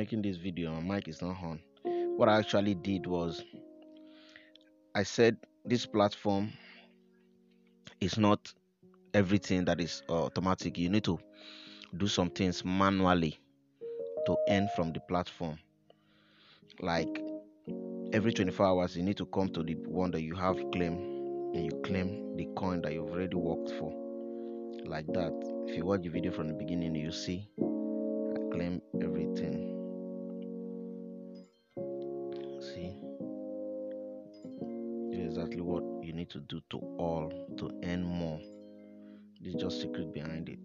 making this video my mic is not on. What i actually did was i said this platform is not everything that is uh, automatic. You need to do some things manually to earn from the platform. Like every 24 hours you need to come to the one that you have claim and you claim the coin that you've already worked for. Like that. If you watch the video from the beginning you see i claim everything exactly what you need to do to all to earn more. This is just secret behind it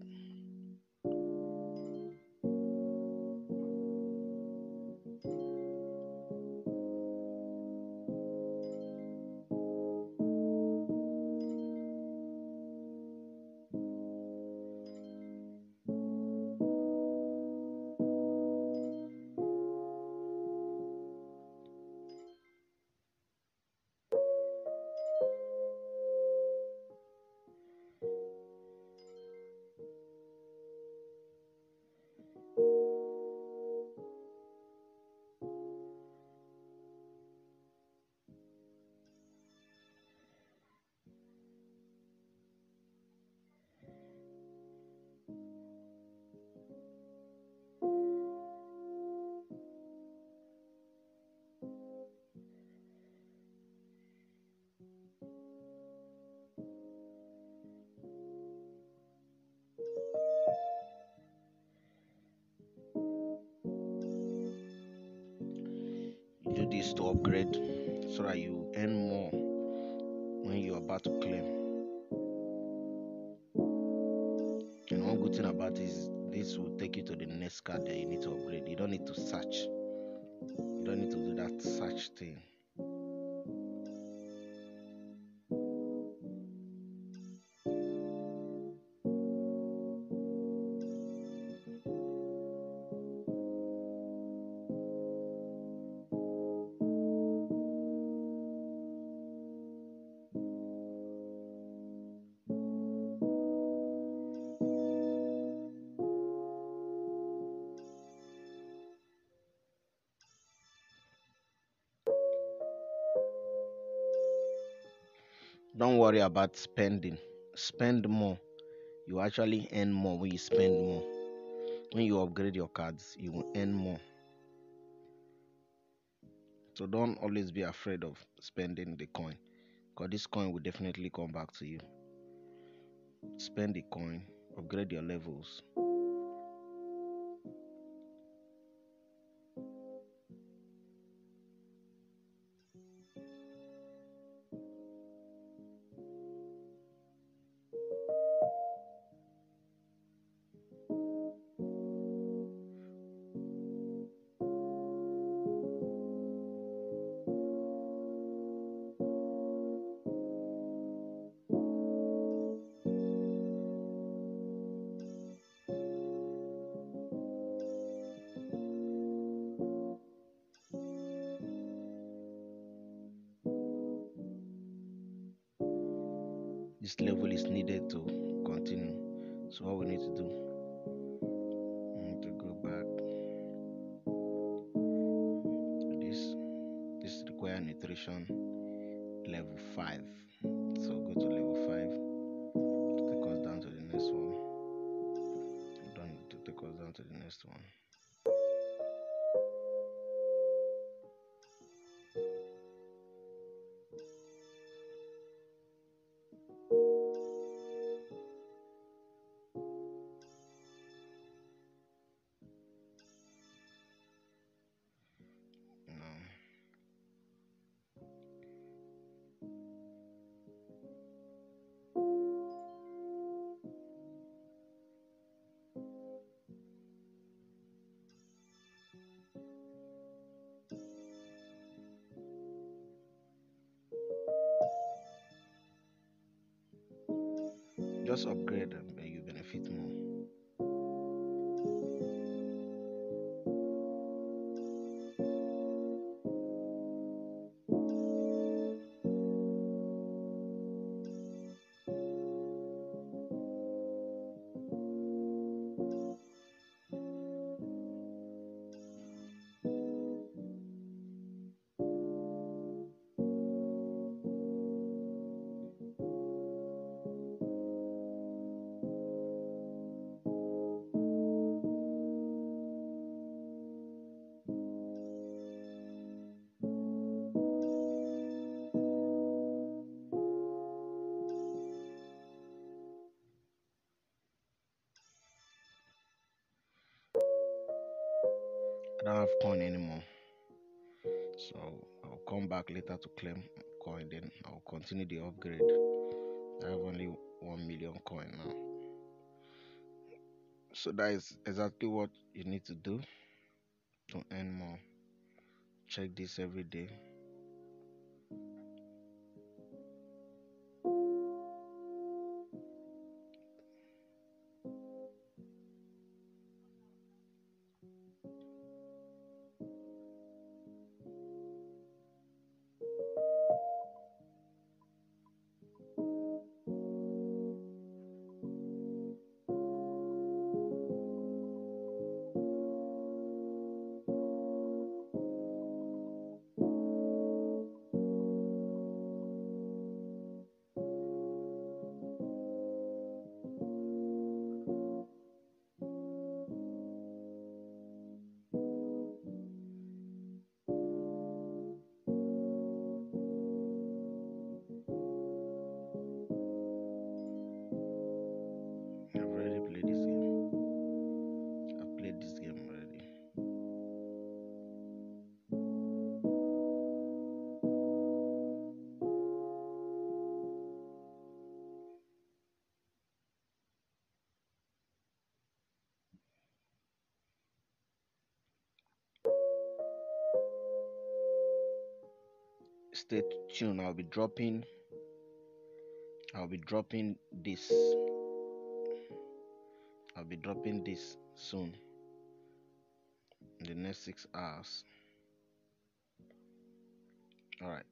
this to upgrade so that you earn more when you're about to claim. And one good thing about this is this will take you to the next card that you need to upgrade. You don't need to search. You don't need to do that search thing. Don't worry about spending. Spend more. You actually earn more when you spend more. When you upgrade your cards you will earn more. So don't always be afraid of spending the coin because this coin will definitely come back to you. Spend the coin. Upgrade your levels this level is needed to continue. So what we need to do need to go back. This this require nutrition level 5 just upgrade them and you benefit more have coin anymore. So I'll come back later to claim coin, then I'll continue the upgrade. I have only 1 million coin now. So that is exactly what you need to do to earn more. Check this every day. Stay tuned. I'll be dropping i'll be dropping this i'll be dropping this soon. In the next six hours. All right